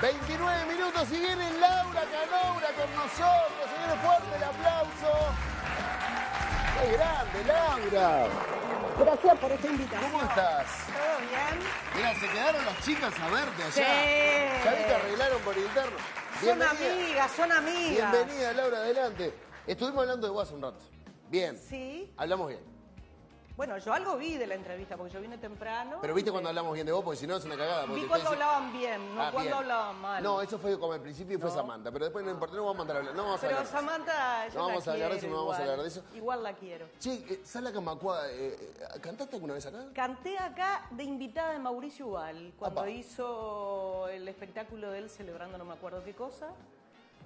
29 minutos y viene Laura Canoura con nosotros. Señores, fuerte el aplauso. ¡Qué grande, Laura! Gracias por esta invitación. ¿Cómo estás? ¿Todo bien? Mira, se quedaron las chicas a verte allá. Sí. Ya que arreglaron por interno. Son amigas, son amigas. Bienvenida, Laura, adelante. Estuvimos hablando de vos hace un rato. Bien. Sí. Hablamos bien. Bueno, yo algo vi de la entrevista porque yo vine temprano. Pero viste cuando hablamos bien de vos, porque si no es una cagada. Vi cuando hablaban bien, no Ah, cuando bien. hablaban mal. No, eso fue como al principio y fue Samantha, pero después no importa, no vamos a mandar a hablar. No vamos a Pero hablar. Samantha, yo No vamos la a hablar de eso, no vamos a hablar de eso. Igual la quiero. Che, eh, Sala Camacua, eh, eh, ¿cantaste alguna vez acá? Canté acá de invitada de Mauricio Ubal, cuando hizo el espectáculo de él celebrando no me acuerdo qué cosa.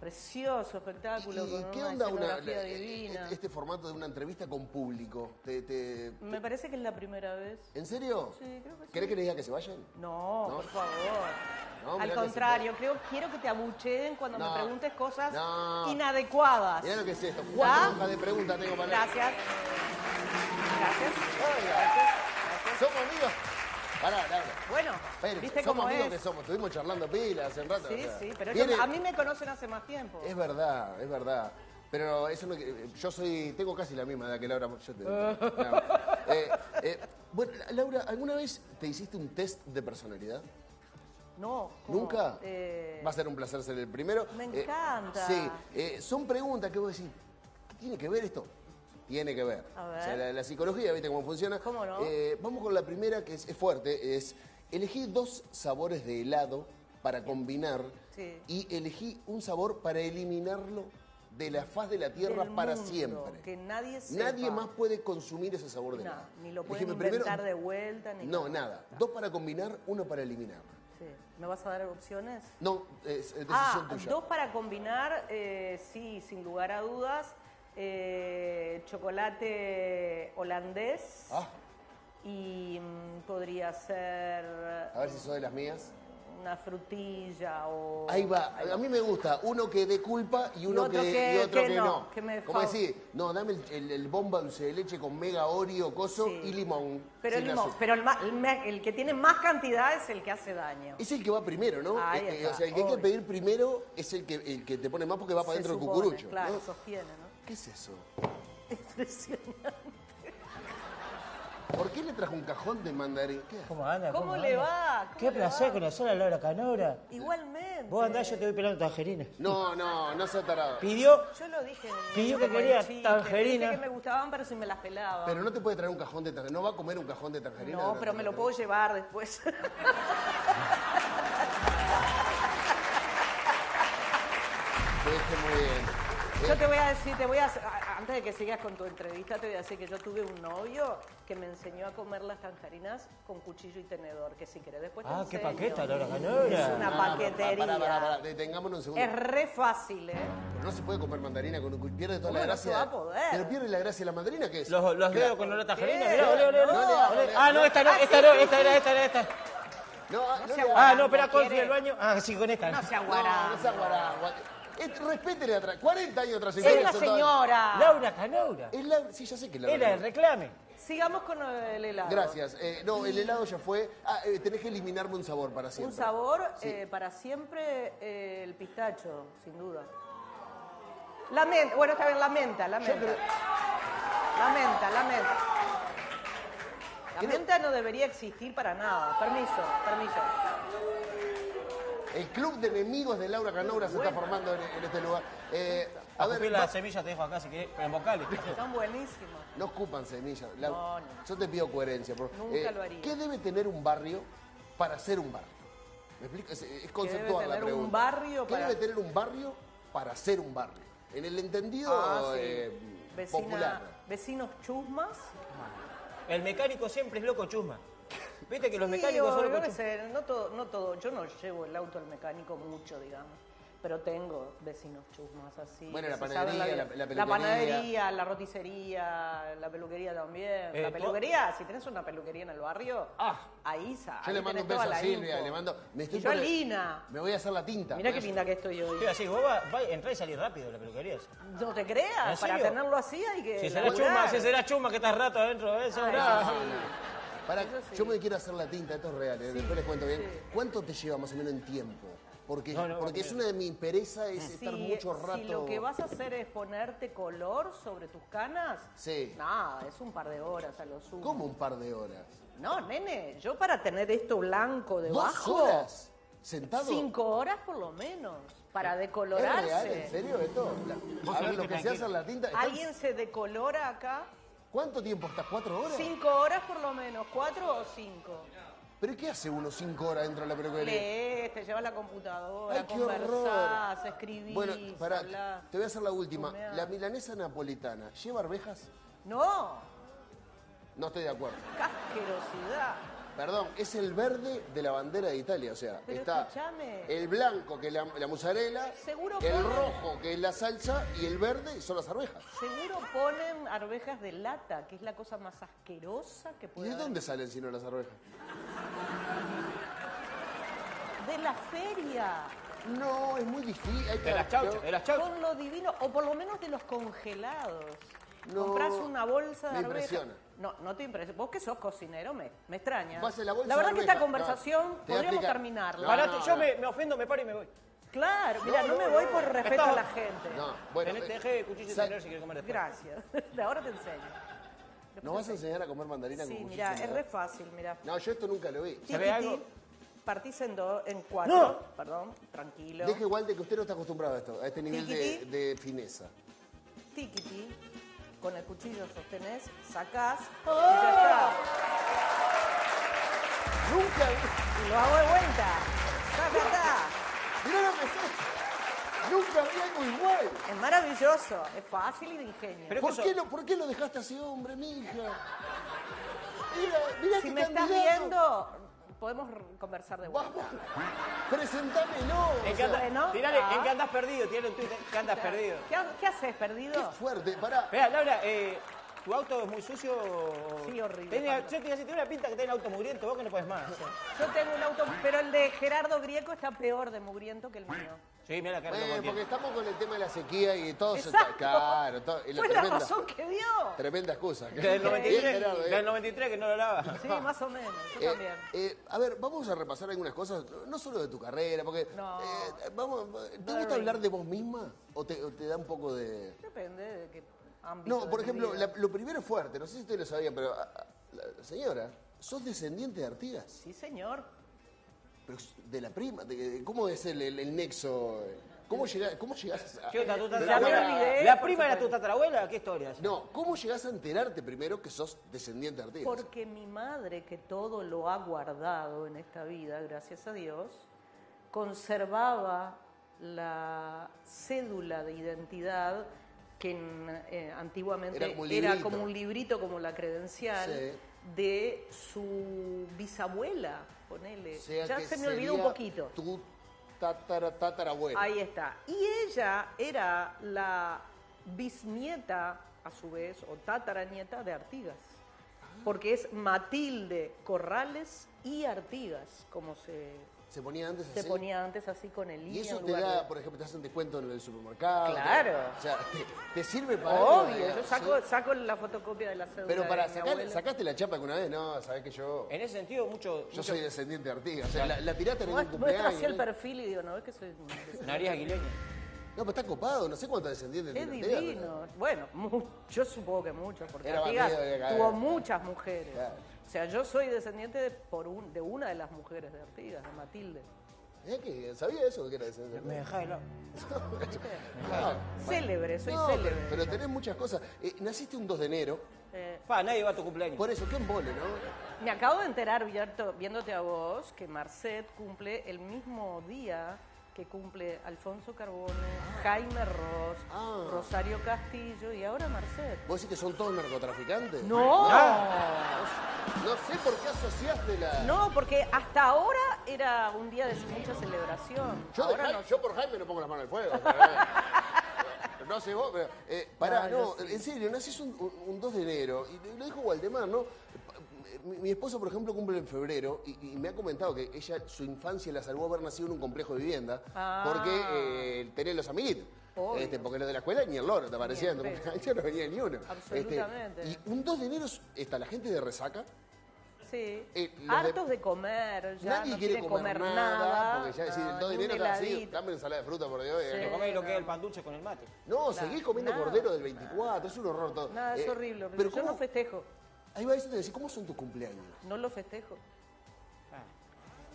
Precioso espectáculo, ¿Y con qué una onda una, escenografía la- divina. este formato de una entrevista con público? ¿Te, te- Me parece que es la primera vez. ¿En serio? Sí, creo que sí. ¿Querés que les diga que se vayan? No, ¿No? por favor. No, Al que contrario, creo, quiero que te abucheen cuando No. me preguntes cosas inadecuadas. Mirá lo que es esto. ¿Ya? Cuatro hojas de preguntas tengo para Gracias. Gracias. Oiga. Gracias. ¿Somos amigos? Pará, Laura. Bueno, ¿viste somos cómo amigos es? que somos. Estuvimos charlando pilas hace un rato. Sí, o sea, sí, pero viene- a mí me conocen hace más tiempo. Es verdad, es verdad. Pero eso no, que- yo soy, tengo casi la misma edad que Laura. Yo te, no. Eh, eh, bueno, Laura, ¿alguna vez te hiciste un test de personalidad? No. ¿cómo? ¿Nunca? Eh, Va a ser un placer ser el primero. Me encanta. sí, eh, son preguntas que vos decís, ¿qué tiene que ver esto? Tiene que ver. A ver. O sea, la, la psicología, ¿viste cómo funciona? ¿Cómo no? Eh, vamos con la primera, que es, es fuerte, es elegí dos sabores de helado para combinar Sí. y elegí un sabor para eliminarlo de la faz de la tierra del para mundo, siempre. Que nadie sepa. Nadie más puede consumir ese sabor de No, ni lo pueden primero- inventar de vuelta, ni No, nada. Dos para combinar, uno para eliminar. Sí. ¿Me vas a dar opciones? No, es es decisión Ah, tuya. dos para combinar, eh, sí, sin lugar a dudas. Eh, chocolate holandés Ah, y mm, podría ser a ver si sos de las mías. una frutilla o... Ahí va, a mí me gusta uno que dé culpa y uno otro que, que- y otro que que, no, no. que me Como decir, no, dame el, el- el bomba dulce de leche con mega Oreo, coso Sí. y limón. Pero, sin limón, azúcar. pero el, ma- el me- el que tiene más cantidad es el que hace daño. Es el que va primero, ¿no? Ahí Eh, eh, está, o sea, el que hay que obvio. pedir primero es el que, el que te pone más porque va para Se adentro del supone, cucurucho. Claro, ¿no? sostiene, ¿no? ¿Qué es eso? Impresionante. ¿Por qué le trajo un cajón de mandarín? ¿Qué? ¿Cómo anda? ¿Cómo le anda? va? ¿Cómo Qué le placer va? conocer a Laura Canora. Igualmente. Vos andás, yo te voy pelando tangerines. No, no, no sea tarado. Pidió, Yo lo dije. Pidió que quería dije que me gustaban, pero si me las pelaba. Pero no te puede traer un cajón de tangerina. No va a comer un cajón de tangerina. no, pero me lo puedo llevar después. Muy bien. Yo te voy a decir, te voy a- antes de que sigas con tu entrevista, te voy a decir que yo tuve un novio que me enseñó a comer las tangerinas con cuchillo y tenedor, que si querés después te Ah, qué enseño. paqueta, Laura Canora. Es una No, paquetería. Pará, pará, pará, detengámonos un segundo. Es re fácil, ¿eh? Pero no se puede comer mandarina con un cuchillo. Pierde toda la ¿Cómo no se gracia. va a poder? Pero pierde la gracia de la mandarina, ¿qué es? los, los dedos con olor a tangerina. ¿Qué? Mirá, olé, olé, olé. No, Olé. no, Ah, no, esta no, Ah, esta no, esta era, esta era, esta. No, ah, no, sea le- guarango, Ah, no, espera, ¿quiere? Confi, el baño. Ah, sí, con esta. No sea No, guará. no sea guarango. Es- Respétele atrás. 40 años atrás. Es la señora. Laura Canora. Es la... Sí, ya sé que es la Era el reclame. Sigamos con el helado. Gracias. Eh, no, el helado ya fue. Ah, eh, tenés que eliminarme un sabor para Un siempre. sabor Sí. eh, para siempre eh, el pistacho, sin duda. La menta, bueno, está bien, la menta, la menta. creo- La menta, la menta. La menta no debería existir para nada. Permiso, permiso. El club de enemigos de Laura Canoura se está formando en, en este lugar. Eh, a A ver, va- las semillas te dejo acá si querés, en vocales. Están buenísimos. no escupan semillas. Lau- No, no. Yo te pido coherencia. por. Nunca lo haría. ¿Qué debe tener un barrio para ser un barrio? ¿Me explico? Es, es conceptual la tener un pregunta. barrio ¿Qué para- debe tener un barrio para ser un barrio? En el entendido Ah, sí. eh, Vecina- popular. vecinos chusmas. El mecánico siempre es loco chusma. Viste que los Sí, mecánicos son sé, no todo, no todo. Yo no llevo el auto al mecánico mucho, digamos. Pero tengo vecinos chusmas así. Bueno, la panadería, la- la La peluquería. panadería, la roticería, la peluquería también. Eh, la tú- peluquería, si tenés una peluquería en el barrio, Ah. ahí sa- Yo ahí le mando un beso a Silvia, le mando. Me estoy Y yo a Lina. Me voy a hacer la tinta. Mirá qué linda que estoy hoy. Estoy así, vos entrás y salís rápido de la peluquería. No te creas, ¿En para tenerlo así hay que. Si será chuma, si será chuma que estás rato adentro, ¿eh? Ay, sí. yo me quiero hacer la tinta, esto es real, eh, después les cuento bien. sí. ¿Cuánto te lleva más o menos en tiempo? Porque, No, no, porque es una de mis perezas es estar mucho rato. si lo que vas a hacer es ponerte color sobre tus canas, Sí. nada, es un par de horas a lo sumo. ¿Cómo un par de horas? No, nene, yo para tener esto blanco ¿Dos debajo, horas? ¿Sentado? cinco horas por lo menos, para ¿Es decolorarse. real? ¿En serio esto? A ver, lo que se hace en la tinta. ¿están- ¿Alguien se decolora acá? ¿Cuánto tiempo estás? ¿Cuatro horas? Cinco horas por lo menos, cuatro o cinco. ¿Pero qué hace uno cinco horas dentro de la peluquería? Lees, te llevas la computadora, Ay, qué conversás, horror. escribís, Bueno, pará, hablás. te voy a hacer la última. Humeás. La milanesa napolitana, ¿lleva arvejas? No, No estoy de acuerdo. qué asquerosidad. Perdón, es el verde de la bandera de Italia, o sea, Pero está el blanco que es la, la mozzarella, Seguro el ponen- rojo que es la salsa y el verde son las arvejas. Seguro ponen arvejas de lata, que es la cosa más asquerosa que ¿Y puede de haber. dónde salen si no las arvejas? De la feria. No, es muy difícil. hay que- De las chauchas, de las chauchas. Con lo divino, o por lo menos de los congelados. No, Compras una bolsa de me arvejas. impresiona. No, no te impresiona. Vos que sos cocinero, me, me extraña. Vas en la bolsa verdad de que esta conversación No, podríamos terminarla. No, Parate, no, yo no. Me, me ofendo, me paro y me voy. Claro, mira, no, No, me no, voy no. por respeto a la gente. No, bueno, Tenés- eh, te dejé de cuchillo si quieres comer después. Gracias. De ahora te enseño. ¿Nos vas a enseñar a comer mandarina Sí, con cuchillo mira, y es re fácil, mira. No, yo esto nunca lo vi. ¿Sabe algo? Partís en dos, en cuatro. No. Perdón, tranquilo. Deje igual de que usted no está acostumbrado a esto, a este nivel de, de fineza. Tiquiti, con el cuchillo sostenés, sacás y ya está. Nunca Y lo hago de vuelta. ¡Sacatá! Mirá lo que es esto. Nunca vi algo igual. Es maravilloso, es fácil y de ingenio. Pero- ¿Por eso- qué, lo, ¿Por qué lo dejaste así, hombre, mija? Mira, mira si me estás candidato. viendo, podemos conversar de vuelta. Vamos, presentámelo. ¿En qué sea, andas, Bueno, tirale, ah. ¿en andas perdido? Tirale un tweet, ¿en qué andas perdido? ¿Qué, ha- qué haces, perdido? Qué fuerte, pará. Espera, Laura, eh, ¿tu auto es muy sucio? o- Sí, horrible, Pablo. yo te iba a decir, tiene una pinta que tiene auto mugriento, vos que no puedes más. Yo tengo un auto, pero el de Gerardo Grieco está peor de mugriento que el mío. Sí, mira la cara Bueno, que porque estamos con el tema de la sequía y todo se está. Claro, todo, y la Fue la tremenda, razón que dio. tremenda excusa. Del Bien, 93, Gerardo, eh. del 93 que no lo lava. Sí, más o menos, yo Eh, también. eh, a ver, vamos a repasar algunas cosas, no solo de tu carrera, porque No. eh, vamos, ¿te Very. gusta hablar de vos misma o te, o te da un poco de Depende de qué ámbito. No, por ejemplo, la- lo primero es fuerte, no sé si ustedes lo sabían, pero ah, ah, la- señora, sos descendiente de Artigas, Sí, señor. Pero de la prima, de- ¿cómo es el, el- el nexo? ¿Cómo llegás, cómo llegás a, ¿Qué onda, tu tatarabuela? ¿La prima era tu tatarabuela? ¿Qué historia? No, ¿cómo llegás a enterarte primero que sos descendiente de Artigas? Porque mi madre, que todo lo ha guardado en esta vida, gracias a Dios, conservaba la cédula de identidad que en- eh, antiguamente Era como un era librito. como un librito, como la credencial Sí. de su bisabuela, ponele. O sea ya se me olvidó un poquito. Tu tatara, tatarabuela. Ahí está. Y ella era la bisnieta, a su vez, o tataranieta de Artigas. Porque es Matilde Corrales y Artigas, como se, ¿Se ponía antes se así? ponía antes así con el Y i eso te da, de- por ejemplo, te hacen descuento en el supermercado. Claro. O sea, te, te sirve para Obvio, yo saco, ¿sí? saco la fotocopia de la cédula Pero para sacar. ¿sacaste la chapa alguna vez? No, sabés que yo... En ese sentido, mucho... Yo mucho- soy descendiente de Artigas. O sea, la, la tiraste en Muestra muestra cumpleaños. así el ¿no? perfil y digo, no, es que soy... Nariz aguileña. No, pero está copado, no sé cuántos descendientes Es Artigas, divino. Bueno, mu- yo supongo que muchos, porque Artigas tuvo muchas mujeres. Claro. O sea, yo soy descendiente de, por un, de una de las mujeres de Artigas, de Matilde. ¿Eh? ¿Sabía eso que era descendiente? Me dejás de lado. No, Célebre, soy no, célebre. pero, pero tenés muchas cosas. Eh, naciste un 2 de enero, Eh, Pa, nadie va a tu cumpleaños. por eso, qué embole, ¿no? me acabo de enterar, viéndote a vos, que Marcet cumple el mismo día que cumple Alfonso Carbone, Jaime Ross, Ah. Rosario Castillo y ahora Marcet. ¿Vos decís que son todos narcotraficantes? ¡No! No sé por qué asociaste la... No, porque hasta ahora era un día de mucha celebración. Yo, ahora Jaime- no yo por Jaime no pongo las manos al fuego. no sé vos, pero... Eh, pará, No, no, sí. en serio, nacís un, un- un 2 de enero, y lo dijo Waldemar, ¿no? Mi, mi esposa, por ejemplo, cumple en febrero y, y me ha comentado que ella, su infancia la salvó haber nacido en un complejo de vivienda Ah. porque eh, tenía los amiguitos. Este, porque los de la escuela ni el loro te aparecían, no venía ni uno. Absolutamente. Este, y un 2 de enero está la gente de resaca, Sí. Eh, de- Hartos de, comer, ya Nadie no quiere comer, nada, porque ya decís, no, el 2 de enero está así, dame ensalada de fruta por Dios. Sí. Te comés lo que es el pan dulce con el mate. No, seguís comiendo nada. cordero del 24, es un horror todo. Nada, es Eh, horrible. horrible. Pero Yo ¿cómo- no festejo, Ahí va eso te decir, ¿cómo son tus cumpleaños? no lo festejo. Ah.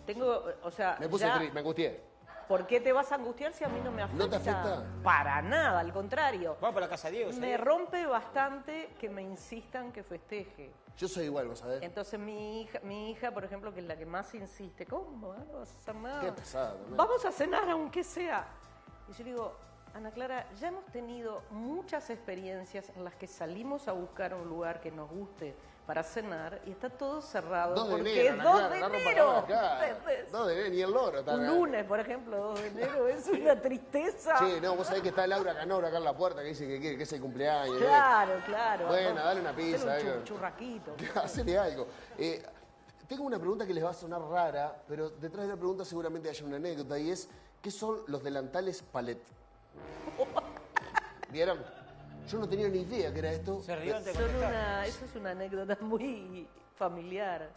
Tengo, o sea, Me puse ya- triste, me angustié. ¿por qué te vas a angustiar si a mí no me afecta? ¿No te afecta? Para nada, al contrario. Vamos para la casa de Diego. Me ¿sabes? rompe bastante que me insistan que festeje. Yo soy igual, ¿vos sabés? Entonces mi hija, mi hija, por ejemplo, que es la que más insiste, ¿cómo? Ah, No vas a hacer nada. Qué pesada también. Vamos a cenar aunque sea. Y yo le digo, Ana Clara, ya hemos tenido muchas experiencias en las que salimos a buscar un lugar que nos guste para cenar y está todo cerrado. 2 de porque enero, es Ana 2 Clara, de enero. acá. ¿entendés? 2 de enero, ni el loro está Un acá. lunes, por ejemplo, 2 de enero, es una tristeza. Sí, no, vos sabés que está Laura Canora acá en la puerta que dice que quiere que es el cumpleaños. Claro, claro. Bueno, dale una pizza, Un algo. chu- churrasquito. Hacele algo. Eh, tengo una pregunta que les va a sonar rara, pero detrás de la pregunta seguramente haya una anécdota y es, ¿qué son los delantales palet? ¿Vieron? Yo no tenía ni idea que era esto. Se rió antes de una, eso es una anécdota muy familiar.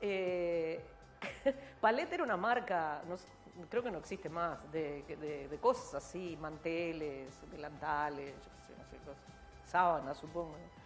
Eh, Palet era una marca, no creo que no existe más, de, de- de cosas así, manteles, delantales, yo qué sé, no sé, cosas, sábanas supongo. ¿no?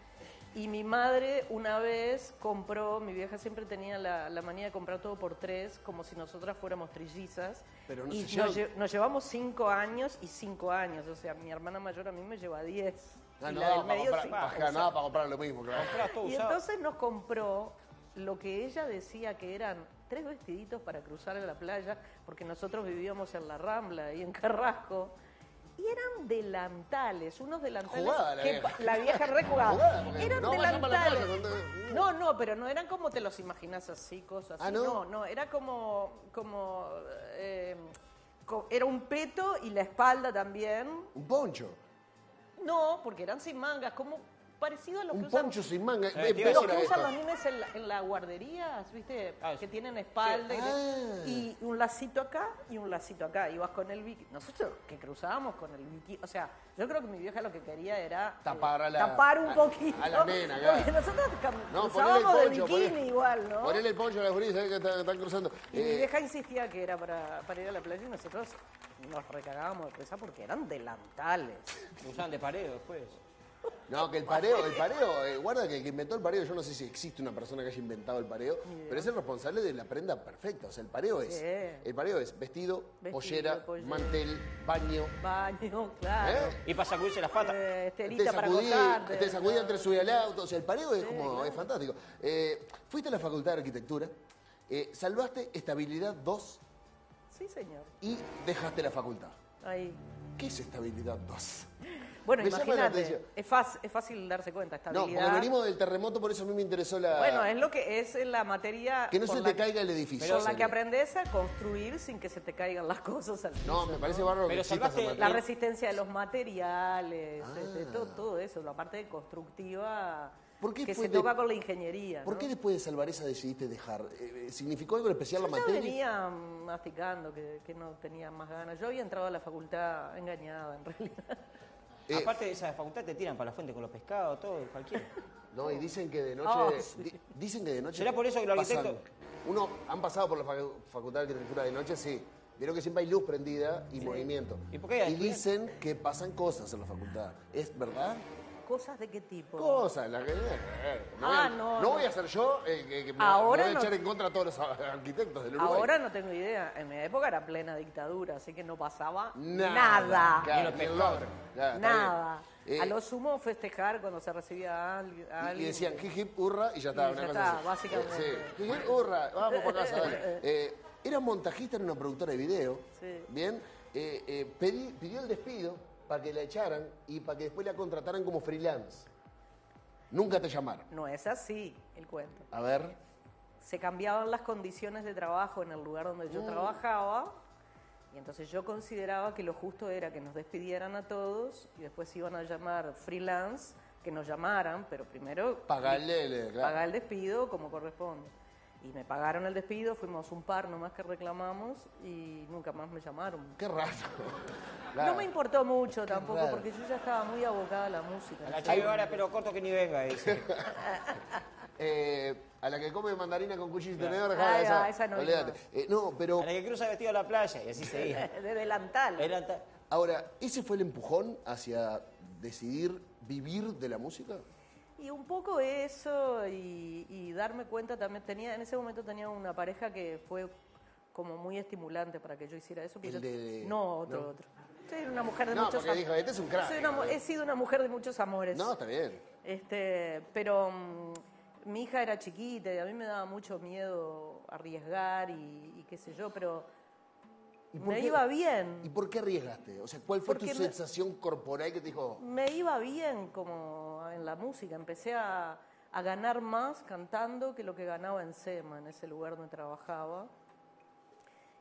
Y mi madre una vez compró, mi vieja siempre tenía la, la manía de comprar todo por tres, como si nosotras fuéramos trillizas. Pero no y se nos, lle- nos llevamos cinco años y cinco años, o sea, mi hermana mayor a mí me lleva diez. Ah, y no, la del para medio comprar, cinco. para- nada para comprar lo mismo, claro. Todo Y usado. entonces nos compró lo que ella decía que eran tres vestiditos para cruzar a la playa, porque nosotros vivíamos en la Rambla y en Carrasco. Y eran delantales, unos delantales Jugada la que vieja. la vieja jugada. Eran no playa delantales. No, no, pero no eran como te los imaginas así, cosas así. Ah, ¿no? no, no, era como, como eh, era un peto y la espalda también. Un poncho. No, porque eran sin mangas, como parecido a lo que Un usan poncho sin manga. Eh, peor que usan los nenes en la, en la guardería, ¿viste? Ah, que tienen espalda y, Ah. y un lacito acá y un lacito acá. Y vas con el bikini. Nosotros que cruzábamos con el bikini. O sea, yo creo que mi vieja lo que quería era eh, Tapar a la- tapar un a- poquito. a la nena, claro. Porque nosotros No, ponele el cruzábamos de poncho. bikini ponele- igual, ¿no? Ponele el poncho a las gurisas que están, están cruzando. Y mi Eh, vieja insistía que era para, para ir a la playa y nosotros nos recagábamos de presa porque eran delantales. Usaban de pared después. No, que el pareo, el pareo, eh, guarda que el que inventó el pareo, yo no sé si existe una persona que haya inventado el pareo, pero es el responsable de la prenda perfecta. O sea, el pareo es, Sí. el pareo es vestido, Vestido, pollera, pollera. mantel, baño. Baño, claro. ¿Eh? Y para sacudirse las patas. Eh, Te para sacudí, acostarte. te sacudí entre subir al auto. O sea, el pareo es como, es fantástico. Eh, fuiste a la Facultad de Arquitectura, eh, salvaste estabilidad 2 Sí, señor. y dejaste la facultad. Ahí. ¿Qué es estabilidad 2? Bueno, Me imagínate, es fácil, es fácil darse cuenta, No, estabilidad. porque venimos del terremoto, por eso a mí me interesó la... Bueno, es lo que es la materia Que no se te caiga el edificio. por la que aprendes a construir sin que se te caigan las cosas al No, piso, me parece bárbaro que Pero exista salvaste esa La resistencia de los materiales, Ah. este, todo, todo eso, la parte constructiva ¿Por qué que se de- toca con la ingeniería. ¿Por ¿no? qué después de salvar esa decidiste dejar? Eh, ¿Significó algo especial la Yo ya materia? venía masticando que, que no tenía más ganas. Yo había entrado a la facultad engañada, en realidad. Eh, Aparte de esa facultad te tiran para la fuente con los pescados, todo, cualquiera. No, y dicen que de noche. Oh, di- dicen que de noche. ¿Será por eso que los arquitectos- Uno, han pasado por la facu- Facultad de Arquitectura de noche, sí. Vieron que siempre hay luz prendida y movimiento. ¿Y por qué hay Y dicen que pasan cosas en la facultad. ¿Es verdad? ¿Cosas de qué tipo? Cosas, la que. eh, no, Ah, voy a, no, no no. voy a ser yo el que, que me, Ahora me voy a no. echar en contra a todos los arquitectos del Uruguay. Ahora no tengo idea. En mi época era plena dictadura, así que no pasaba Nada. nada. Claro, Ni los ni el pescados. logro. Claro, está Nada. bien. a Eh, lo sumo festejar cuando se recibía a alguien. a Y- Y alguien. decían hip hip hurra y ya está. Y una ya cosa está, así. básicamente. Eh, sí. Hip hip hurra, vamos para casa. dale. Eh, era montajista en una productora de video. Sí. Bien. Eh, eh, pedí- pidió el despido para que la echaran y para que después la contrataran como freelance. Nunca te llamaron. No es así el cuento. A ver. Se cambiaban las condiciones de trabajo en el lugar donde Mm. yo trabajaba. Y entonces yo consideraba que lo justo era que nos despidieran a todos y después iban a llamar freelance, que nos llamaran, pero primero Pagarle, claro. pagar el despido como corresponde. Y me pagaron el despido, fuimos un par nomás que reclamamos y nunca más me llamaron. Qué raro. No Claro. me importó mucho tampoco raro. porque yo ya estaba muy abocada a la música. A la Che Guevara, pero corto que ni venga, dice. Eh, a la que come mandarina con cuchillo y tenedor, joda, va, esa, esa no vimos. Eh, no, pero A la que cruza vestido a la playa y así seguía. De delantal. Era ta- ahora, ¿ese fue el empujón hacia decidir vivir de la música? Y un poco eso y, y darme cuenta también, tenía en ese momento tenía una pareja que fue como muy estimulante para que yo hiciera eso. Yo- de- no, otro, no. otro. Soy una mujer de No, muchos porque am- dijo, este es un crack. Soy una mu- he sido una mujer de muchos amores. No, está bien. Este, pero mm, mi hija era chiquita y a mí me daba mucho miedo arriesgar y, y qué sé yo, pero ¿Y por me qué- iba bien. ¿Y por qué arriesgaste? O sea, ¿cuál fue tu Porque me- sensación corporal que te dijo, Me iba bien como en la música, empecé a, a ganar más cantando que lo que ganaba en SEMA, en ese lugar donde trabajaba.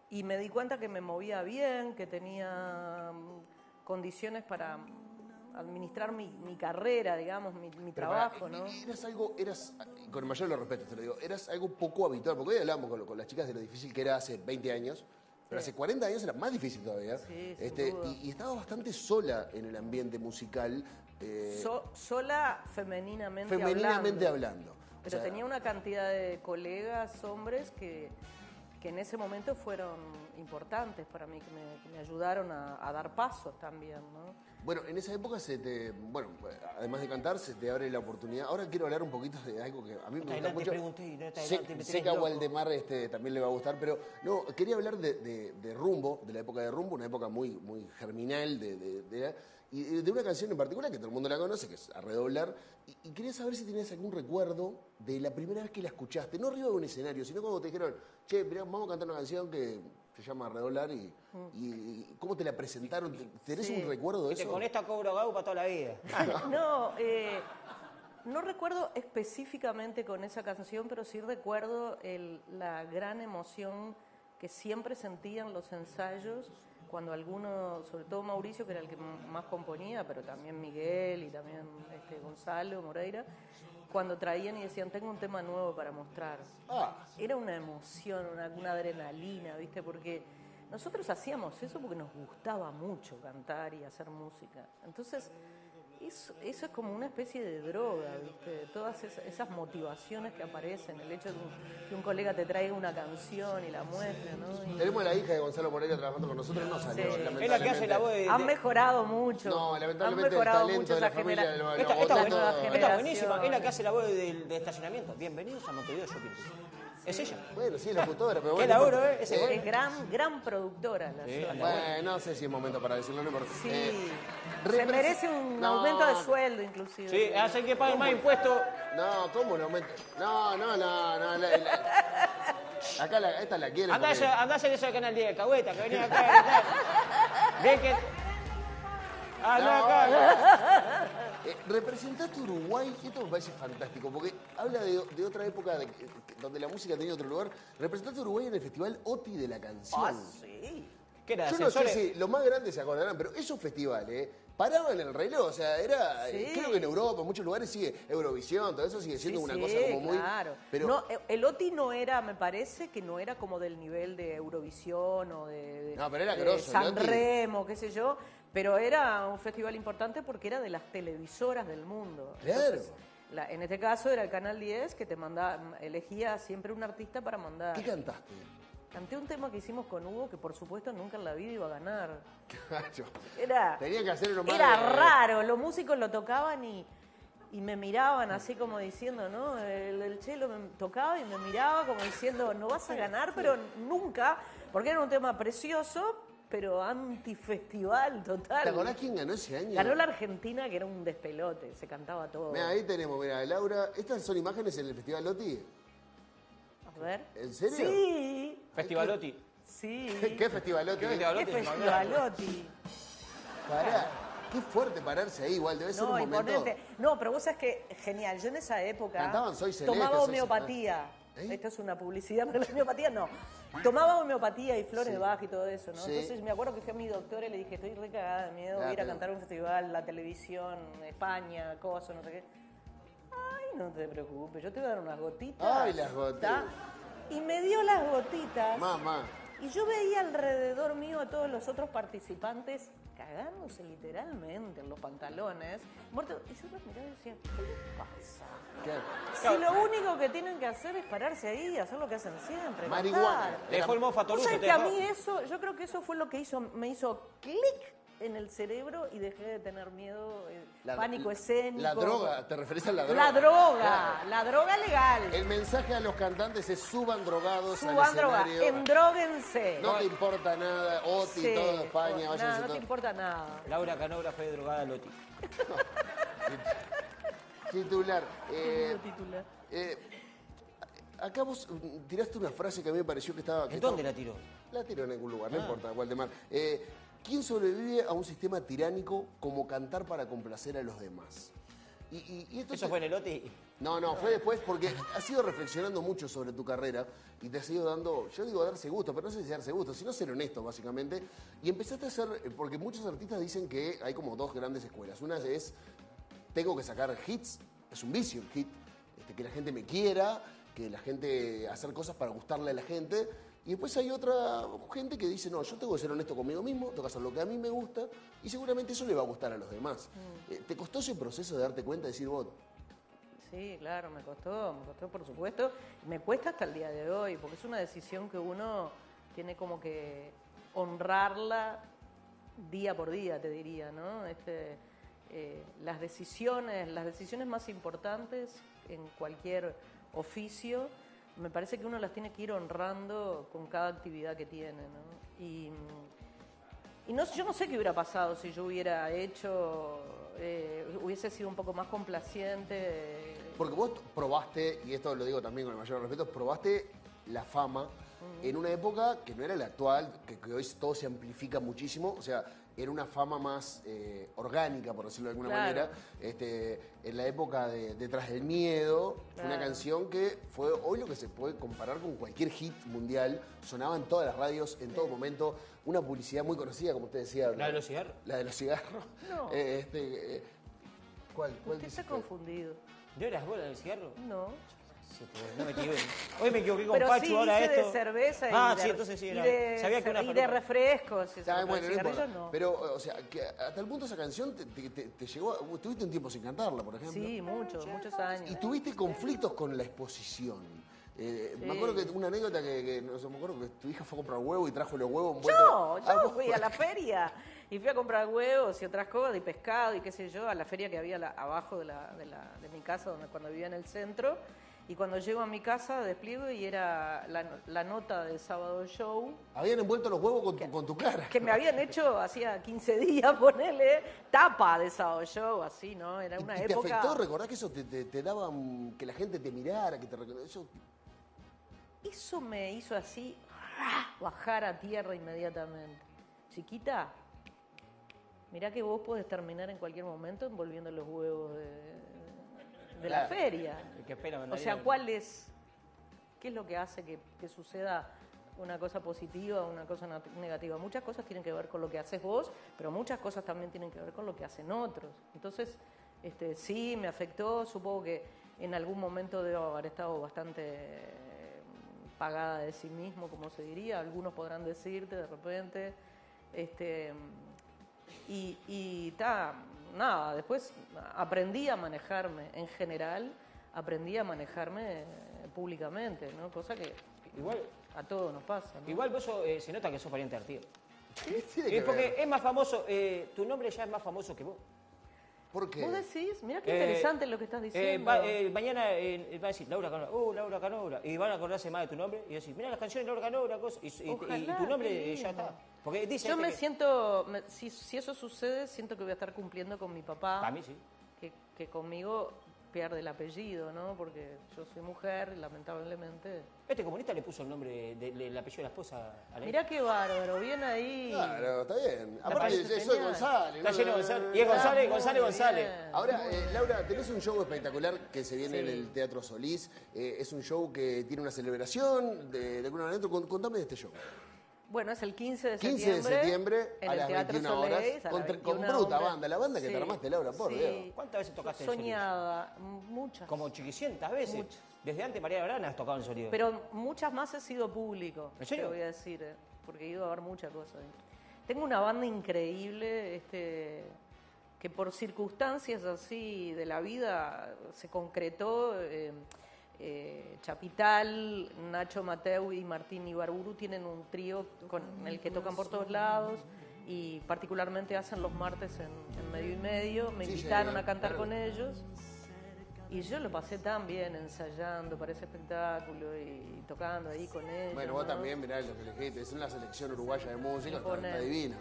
Y me di cuenta que me movía bien, que tenía mm, condiciones para administrar mi, mi carrera, digamos, mi, mi trabajo, ¿no? Eras algo, eras, con el mayor respetos te lo digo, eras algo poco habitual, porque hoy hablamos con, con las chicas de lo difícil que era hace 20 años, pero hace 40 años era más difícil todavía. Sí, este, y, y estabas bastante sola en el ambiente musical, eh, So- sola femeninamente, femeninamente hablando. hablando. O Pero sea, tenía una cantidad de colegas, hombres, que, que en ese momento fueron importantes para mí, que me, que me ayudaron a, a dar pasos también, ¿no? Bueno, en esa época se te, bueno, además de cantar, se te abre la oportunidad. Ahora quiero hablar un poquito de algo que a mí me gusta mucho. pregunté no sé, me sé que a. Waldemar este, también le va a gustar, pero no, quería hablar de, de- de Rumbo, de la época de Rumbo, una época muy, muy germinal de, de- de- y de una canción en particular que todo el mundo la conoce, que es A Redoblar, y, y quería saber si tenías algún recuerdo de la primera vez que la escuchaste, no arriba de un escenario, sino cuando te dijeron, che, mirá, vamos a cantar una canción que se llama A Redoblar, y, y- y cómo te la presentaron, ¿tenés Sí. un recuerdo de eso? con esta cobro Gau para toda la vida. No, eh, no recuerdo específicamente con esa canción, pero sí recuerdo el- la gran emoción que siempre sentía en los ensayos cuando alguno, sobre todo Mauricio, que era el que más componía, pero también Miguel y también este, Gonzalo Moreira, cuando traían y decían, tengo un tema nuevo para mostrar. Ah, Era una emoción, una, una adrenalina, ¿viste? Porque nosotros hacíamos eso porque nos gustaba mucho cantar y hacer música. Entonces, eso, eso es como una especie de droga, ¿viste? Todas esas, esas motivaciones que aparecen, el hecho de un- que un colega te traiga una canción y la muestre, ¿no? Y tenemos a la hija de Gonzalo Moreira trabajando con nosotros, no salió, Sí. lamentablemente. Es la que hace la voz de. han de- mejorado mucho. No, han lamentablemente el mejorado talento mucho de la esa familia genera- del Valle Esta, esta, esta generaciones. buenísima, es la que hace la voz del- de, estacionamiento. Bienvenidos a Montevideo Shopping. Es ella. Bueno, sí, es la locutora, pero Qué bueno. laburo, no ¿eh? Ese. Es gran, gran productora la Sí, Sola. Bueno, no sé si es momento para decirlo, no importa. Sí, Eh, se merece un No, aumento de sueldo inclusive. Sí, hacen que paguen más impuestos. No, ¿cómo lo meto? No, no, no, no. la- la- acá la, esta la quiere. Andá, porque- a- andá a hacer eso del canal 10, Cagüeta, que venía acá. Ven que. Andá No, acá. Eh, representaste Uruguay, y esto me parece fantástico, porque habla de, de otra época de- donde la música tenía otro lugar. Representaste Uruguay en el Festival OTI de la Canción. Ah, sí. ¿Qué era? Yo no sé si los más grandes se acordarán, pero esos festivales paraban el reloj, o sea, era, eh, Sí. creo que en Europa, en muchos lugares sigue Eurovisión, todo eso sigue siendo Sí, una sí, cosa como muy... claro. Pero No, eh, el OTI no era, me parece que no era como del nivel de Eurovisión o de, de- No, pero era grosso, San. Remo, qué sé yo, pero era un festival importante porque era de las televisoras del mundo. Claro. la- en este caso era el Canal 10 que te mandaba, elegía siempre un artista para mandar. ¿qué cantaste? Canté un tema que hicimos con Hugo que por supuesto nunca en la vida iba a ganar. Cacho. Era, Tenía que hacer nomás era de- raro, los músicos lo tocaban y, y me miraban así como diciendo, ¿no? El, el chelo me tocaba y me miraba como diciendo, no vas a ganar, pero nunca, porque era un tema precioso, pero antifestival total. ¿Te acordás quién ganó ese año? Ganó la Argentina, que era un despelote, se cantaba todo. Mira, ahí tenemos, mira, Laura, ¿estas son imágenes en el Festival Loti? Ver. ¿En serio? Sí, Festivalotti. sí. ¿Qué Festivalotti? ¿Qué ¿Qué festivalotti? Pará, qué fuerte pararse ahí, igual, debe ser No, un momento... imponente. No, pero vos sabés que, genial, yo en esa época Cantaban Soy Celeste, tomaba Soy homeopatía. ¿Eh? Esto es una publicidad, pero la homeopatía no. Tomaba homeopatía y flores Sí. de Bach y todo eso, ¿no? Sí. Entonces me acuerdo que fui a mi doctora y le dije, estoy re cagada de miedo, voy a ir a pero- cantar a un festival, la televisión, España, cosas, no sé qué. No te preocupes, yo te voy a dar unas gotitas. Ay, las gotitas. Y me dio las gotitas. Mamá. Y yo veía alrededor mío a todos los otros participantes cagándose literalmente en los pantalones. muertos. Y yo los miraba y decía, ¿qué les pasa? Si lo único que tienen que hacer es pararse ahí y hacer lo que hacen siempre. Marihuana. dejó el mofa ¿Vos Toruso, que a mí eso, yo creo que eso fue lo que hizo, me hizo clic en el cerebro y dejé de tener miedo, eh, La- pánico la- escénico. La droga, ¿te referís a la droga? La droga, Claro. la droga legal. El mensaje a los cantantes es suban drogados al Suban droga, escenario. endróguense. No te importa nada, Oti, Sí, todo España, nada, váyanse no te todos. importa nada. Laura Canobra fue drogada a Loti. Titular. eh, Titular. eh, acá vos mm, tiraste una frase que a mí me pareció que estaba... que ¿En dónde estaba- la tiró? La tiró en algún lugar, no Ah. importa, Waldemar. Eh, ¿Quién sobrevive a un sistema tiránico como cantar para complacer a los demás? Y, y- y esto Eso se- fue en el Loti. No, no, fue después porque has ido reflexionando mucho sobre tu carrera y te has ido dando, yo digo darse gusto, pero no sé si darse gusto, sino ser honesto básicamente. Y empezaste a hacer, porque muchos artistas dicen que hay como dos grandes escuelas. Una es, tengo que sacar hits, es un vicio el hit, este, que la gente me quiera, que la gente, hacer cosas para gustarle a la gente. Y después hay otra gente que dice, no, yo tengo que ser honesto conmigo mismo, tengo que hacer lo que a mí me gusta y seguramente eso le va a gustar a los demás. Eh, ¿Te costó ese proceso de darte cuenta, de decir, vos, Sí, claro, me costó, me costó por supuesto. Me cuesta hasta el día de hoy, porque es una decisión que uno tiene como que honrarla día por día, te diría, ¿no? Este, eh, las decisiones, las decisiones más importantes en cualquier oficio, me parece que uno las tiene que ir honrando con cada actividad que tiene, ¿no? Y, y no, yo no sé qué hubiera pasado si yo hubiera hecho, eh, hubiese sido un poco más complaciente. Porque vos probaste, y esto lo digo también con el mayor respeto, probaste la fama en una época que no era la actual, que, que hoy todo se amplifica muchísimo, o sea, era una fama más eh, orgánica, por decirlo de alguna Claro. manera. Este, en la época de Detrás del Miedo, fue una canción que fue hoy lo que se puede comparar con cualquier hit mundial, sonaba en todas las radios, en todo momento, una publicidad muy conocida, como usted decía. ¿La de los cigarros? La de los cigarros. No. Eh, este, eh, ¿Cuál? cuál Usted está confundido. ¿No eras vos la del cigarro? No. Pues, no me equivoqué. Hoy me equivoqué con Pero Pachu, sí ahora hice esto. de cerveza y, Ah, de, sí, entonces sí y era. de, Sabía que una y de refrescos. eso, pero bueno, no. Pero, o sea, que hasta el punto esa canción te, te- te- te llegó. Tuviste un tiempo sin cantarla, por ejemplo. Sí, muchos, muchos años. Y tuviste conflictos con la exposición. Eh, Me acuerdo que una anécdota que, que- no sé, me acuerdo que tu hija fue a comprar huevo y trajo los huevos envueltos. Yo, Ah, yo fui a la feria y fui a comprar huevos y otras cosas y pescado y qué sé yo, a la feria que había la- abajo de, la, de, la- de mi casa, donde cuando vivía en el centro. Y cuando llego a mi casa despliego y era la, la nota del sábado show Habían envuelto los huevos con tu, con tu cara. que me habían hecho hacía 15 días, ponele, tapa de sábado show, así, ¿no? Era ¿Y- una ¿Y te época... afectó? ¿Recordás que eso te, te- te daba que la gente te mirara, que te eso Eso me hizo así bajar a tierra inmediatamente. Chiquita, mirá que vos podés terminar en cualquier momento envolviendo los huevos de, de la Claro. feria. Que espera, O sea, ¿cuál es, qué es lo que hace que, que suceda una cosa positiva o una cosa negativa? Muchas cosas tienen que ver con lo que haces vos, pero muchas cosas también tienen que ver con lo que hacen otros. Entonces, este, sí, me afectó, supongo que en algún momento debo haber estado bastante eh, pagada de sí mismo, como se diría, algunos podrán decirte de repente. Este, y, y ta, nada, después aprendí a manejarme en general, aprendí a manejarme eh, públicamente, ¿no? Cosa que Igual, a todos nos pasa, ¿no? igual vos sos, eh, se nota que sos pariente de Artigas. ¿Qué tiene que Es porque ver? es más famoso, eh, tu nombre ya es más famoso que vos. ¿Por qué? ¿Vos decís? Mira qué Eh, interesante lo que estás eh, diciendo. va- eh, mañana eh, va a decir Laura Canobra, uh, Laura Canobra, y van a acordarse más de tu nombre y decir, mira las canciones de Laura Canobra, cosas, y, y- y- y Ojalá, tu nombre eh, ya está. Porque dice Yo este me que- siento, me- si, si eso sucede, siento que voy a estar cumpliendo con mi papá, Para mí sí. que, que conmigo pierde el apellido, ¿no? Porque yo soy mujer y lamentablemente... Este comunista le puso el nombre de- de- del apellido de la esposa a la Mirá qué bárbaro, bien ahí. Claro, está bien. Aparte, soy genial. González. Está ¿no? lleno de González. Y es González, González, González. bien. Ahora, eh, Laura, tenés un show espectacular que se viene Sí. en el Teatro Solís. Eh, es un show que tiene una celebración de, de alguna manera. Con- Contame de este show. Bueno, es el 15 de 15 septiembre. de septiembre en a el las Teatro 21 horas. Soleil, a las Con, tre- con 21 bruta horas. banda. La banda que te Sí, armaste, Laura, por sí. Dios. ¿Cuántas veces tocaste el Solís? Soñada, muchas. Como chiquicientas veces. Muchas. Desde antes María Brana has tocado en Solís. Pero muchas más he sido público. ¿En serio? Te voy a decir. eh. porque he ido a ver muchas cosas. ahí. Tengo una banda increíble, este, que por circunstancias así de la vida se concretó. eh, eh, Chapital, Nacho Mateu y Martín Ibarburu tienen un trío con el que tocan por todos lados y particularmente hacen los martes en, en medio y medio. Me Sí, invitaron a cantar claro. con ellos. Y yo lo pasé tan bien ensayando para ese espectáculo y tocando ahí con ellos. Bueno, vos ¿no? también, mirá lo que elegiste. Es una selección uruguaya de música, está, divino.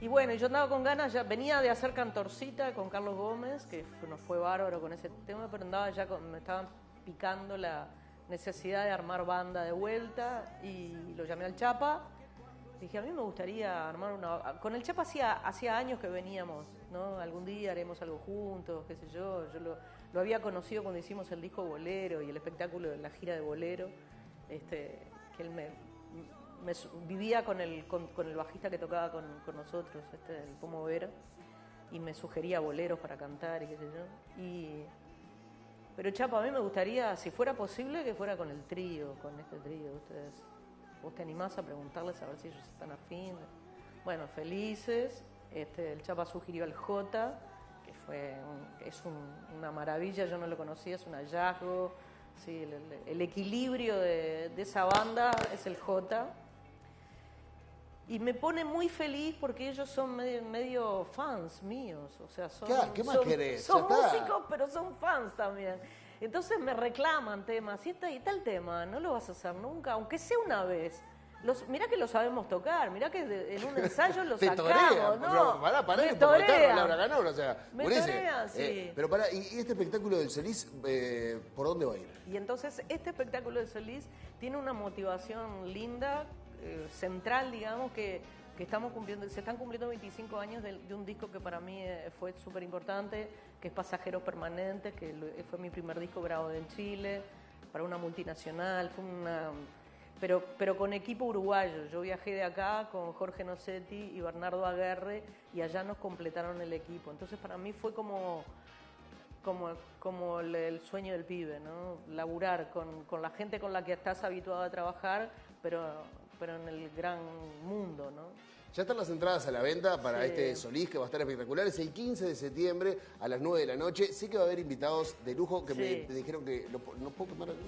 Y bueno, yo andaba con ganas, ya venía de hacer Cantorcita con Carlos Gómez, que fue- nos fue bárbaro con ese tema, pero andaba ya con- me estaban picando la necesidad de armar banda de vuelta y lo llamé al Chapa. Dije, a mí me gustaría armar una... Con el Chapa hacía, hacía años que veníamos, ¿no? Algún día haremos algo juntos, qué sé yo. Yo lo, había conocido cuando hicimos el disco Bolero y el espectáculo de la gira de Bolero, este, que él me, vivía con el, con el bajista que tocaba con, con nosotros, este, el Pomo Vera, y me sugería boleros para cantar y qué sé yo. Y, pero Chapo, a mí me gustaría, si fuera posible, que fuera con el trío, con este trío. Ustedes, vos te animás a preguntarles a ver si ellos están afín. Bueno, felices. Este, el Chapa sugirió al J, que fue un- es un- una maravilla, yo no lo conocía, es un hallazgo. Sí, el, el- equilibrio de, de esa banda es el J. Y me pone muy feliz porque ellos son medio, medio fans míos. O sea, son, Claro, ¿qué más son- querés? son músicos, pero son fans también. Entonces me reclaman temas. Y, esta, y tal tema, no lo vas a hacer nunca, aunque sea una vez. Los, mirá que lo sabemos tocar, mirá que de- en un ensayo lo sacamos, torean, ¿no? pará, pará, Me que por matar a torean. Laura Canora, o sea, Me sí. Eh, pero pará, ¿y y este espectáculo del Solís, eh, por dónde va a ir? Y entonces este espectáculo de Solís tiene una motivación linda, eh, central, digamos, que, que estamos cumpliendo, se están cumpliendo 25 años de, de un disco que para mí eh, fue súper importante, que es Pasajeros Permanentes, que lo- fue mi primer disco grabado en Chile, para una multinacional, fue una... Pero, pero con equipo uruguayo. Yo viajé de acá con Jorge Nocetti y Bernardo Aguerre y allá nos completaron el equipo. Entonces para mí fue como como, como el, el sueño del pibe, ¿no? Laburar con, con la gente con la que estás habituado a trabajar, pero, pero en el gran mundo, ¿no? Ya están las entradas a la venta para Sí. este Solís, que va a estar espectacular. Es el 15 de septiembre a las 9 de la noche. Sé que va a haber invitados de lujo que me Sí. dijeron que... ¿No, puedo contar aquí?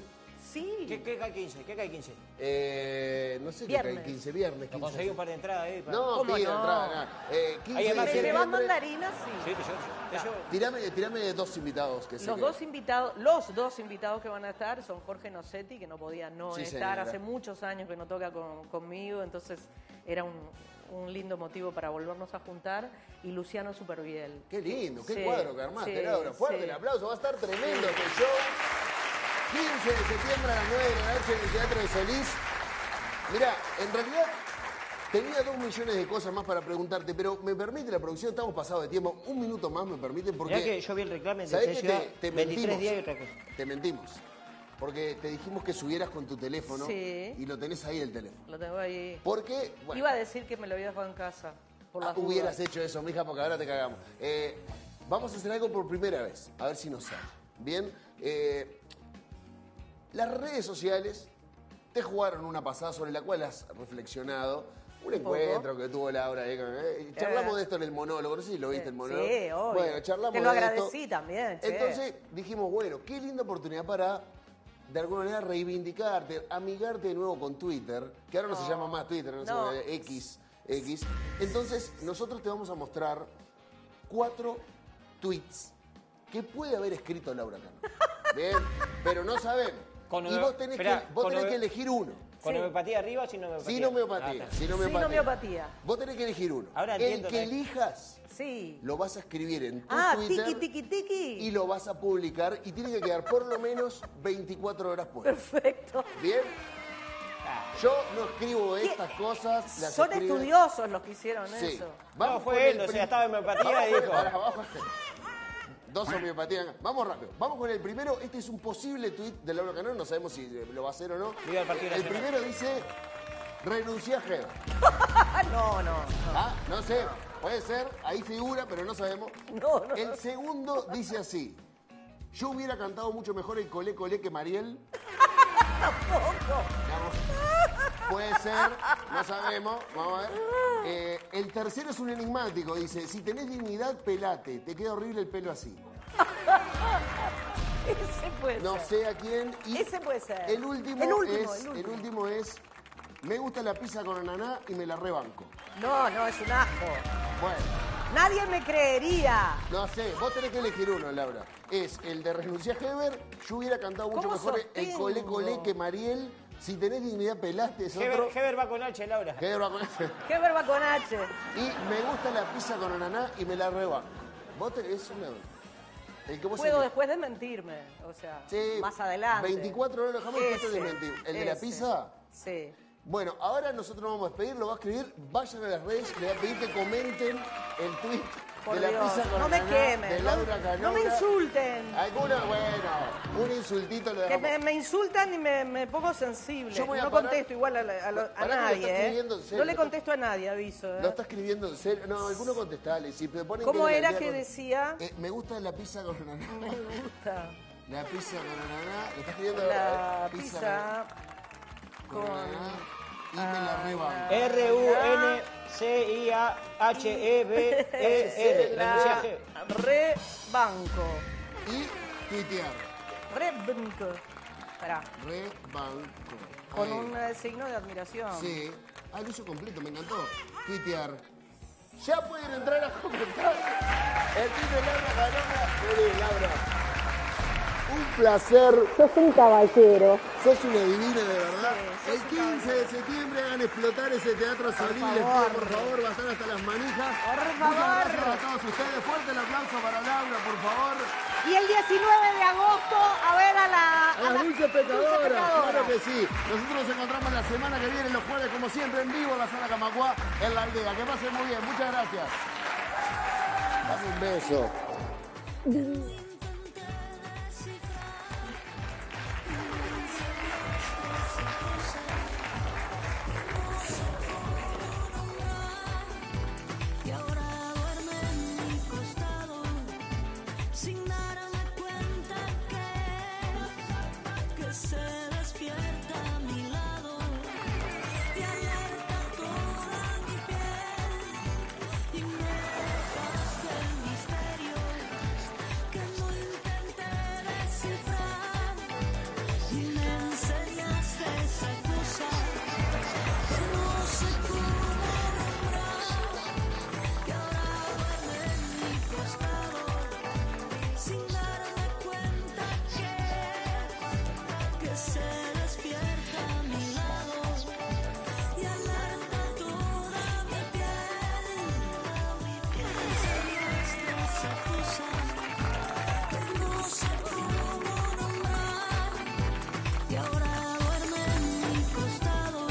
Sí, ¿Qué, qué cae 15? ¿Qué cae 15? Eh, no sé qué cae, Viernes. 15 viernes. Nos 15. conseguí un par de entradas ahí. para- No, ¿Cómo pida no? entrada, nada. Eh, 15 Ahí además de ¿Me tiene- llevas septiembre. mandarinas? Sí. Sí, te llevo, te llevo. Tirame, tirame de dos invitados que sé Los que- dos invitados, los dos invitados que van a estar son Jorge Nocetti, que no podía no Sí, estar, señora. hace muchos años que no toca con- conmigo, entonces era un, un lindo motivo para volvernos a juntar, y Luciano Superviel. Qué lindo, qué Sí, cuadro que armaste, sí, Laura. Fuerte sí. el aplauso, va a estar tremendo este show. 15 de septiembre a las 9 de la noche en el Teatro de Solís. Mira, en realidad tenía dos millones de cosas más para preguntarte, pero me permite la producción, estamos pasados de tiempo. Un minuto más me permiten porque... Mirá que yo vi el reclame de ¿Sabés que te, te 23 mentimos? días y otra cosa. Te mentimos. Porque te dijimos que subieras con tu teléfono Sí. y lo tenés ahí el teléfono. Lo tengo ahí. Porque, bueno, Iba a decir que me lo había dejado en casa. Por Ah, las hubieras dudas. hecho eso, mija, porque ahora te cagamos. Eh, vamos a hacer algo por primera vez, a ver si nos sale. Bien, eh, las redes sociales te jugaron una pasada sobre la cual has reflexionado. Un encuentro que tuvo Laura. eh, charlamos Eh. de esto en el monólogo, no sé si lo viste el monólogo. Sí, obvio. Bueno, charlamos Te lo de esto. agradecí también, che. Entonces dijimos, bueno, qué linda oportunidad para de alguna manera reivindicarte, amigarte de nuevo con Twitter, que ahora no, se llama más Twitter, no, No. se llama X, X. Entonces, nosotros te vamos a mostrar cuatro tweets que puede haber escrito Laura Cano. Bien, pero no sabemos. Con y vos tenés, esperá, que, vos con tenés que elegir uno. ¿Con Sí. homeopatía arriba o sin homeopatía? Sin homeopatía, Ah, sin Sin homeopatía. Vos tenés que elegir uno. Ahora El que ¿no? elijas Sí. lo vas a escribir en tu Ah, Twitter tiki, tiki, tiki. y lo vas a publicar y tiene que quedar por lo menos 24 horas por Perfecto. ¿Bien? Ah, Yo no escribo estas cosas. Las Son escribe- estudiosos los que hicieron Sí. eso. No, con fue él, o sea, estaba en homeopatía y Vamos, dijo. vamos. Dos homeopatías. Vamos rápido. Vamos con el primero. Este es un posible tuit de Laura Canón. No sabemos si lo va a hacer o no. Viva el Partido el Nacional. primero dice: renuncié a Jeva. No, no, Ah, no sé. Puede ser. Ahí figura, pero no sabemos. no, no. El segundo dice así. Yo hubiera cantado mucho mejor el colé colé que Mariel. Tampoco. Puede ser, no sabemos, vamos a ver. Eh, el tercero es un enigmático, dice, si tenés dignidad, pelate, te queda horrible el pelo así. Ese puede No ser. sé a quién. Y Ese puede ser. El último, El último, es, el último. último es, me gusta la pizza con ananá y me la rebanco. No, no, es un asco. Bueno, Nadie me creería. no sé, vos tenés que elegir uno, Laura. Es el de renunciar a Heber, yo hubiera cantado mucho ¿Cómo mejor el colé colé que Mariel. Si tenés dignidad, pelaste, es Heber, otro. Heber va con H, Laura. Heber va con ese. ¿Qué verba con H? Y me gusta la pizza con ananá y me la rebanco. Vos tenés una... El que vos Puedo elegís. después desmentirme. O sea, Sí, más adelante. 24 horas jamás te desmentir. ¿El de la pizza? Sí. Bueno, ahora nosotros nos vamos a despedir, lo va a escribir, vayan a las redes, le voy a pedir que comenten el tweet Por de la Dios, pizza con no me quemen. de no- me insulten. Alguna, bueno, un insultito le Que me, me insultan y me, me pongo sensible. Yo voy a no parar- contesto igual a, la- a lo- a Pará que lo está nadie. ¿eh? escribiendo en serio, No le lo contesto a nadie, aviso. ¿eh? Lo está escribiendo en serio. No, alguno contestale. Si te ponen ¿Cómo que era la que con- decía? Eh, me gusta la pizza con ananá. Me gusta La pizza con ananá. Lo está escribiendo la eh, pizza con con... ananá. Y me la rebanco. R-U-N-C-I-A-H-E-B-E-R. La rebanco. Y tuitear. Rebanco. Esperá, Rebanco. con un eh, signo de admiración. Sí. Ah, lo hizo completo, me encantó. Tuitear. Ya pueden entrar a comentar. El tweet de Laura Canona. Laura. Un placer. Sos un caballero. Sos una divina, de verdad. Sí, El sos 15 de septiembre hagan explotar ese teatro Solís. Les pido, por favor, a estar hasta las manijas. Por Muchas favor. gracias a todos ustedes. Fuerte el aplauso para Laura, por favor. Y el 19 de agosto a ver a la... A pecadoras, Pecadora. claro que sí. Nosotros nos encontramos la semana que viene, los jueves, como siempre, en vivo en la sala Camacuá, en la aldea. Que pasen muy bien, muchas gracias. Dame un beso.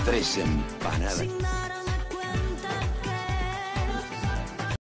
Tres empanadas.